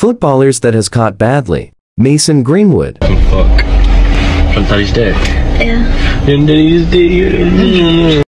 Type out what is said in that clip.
Footballers that has caught badly. Mason Greenwood. Oh, Fuck. Sometimes dick. Yeah. And then he's dick.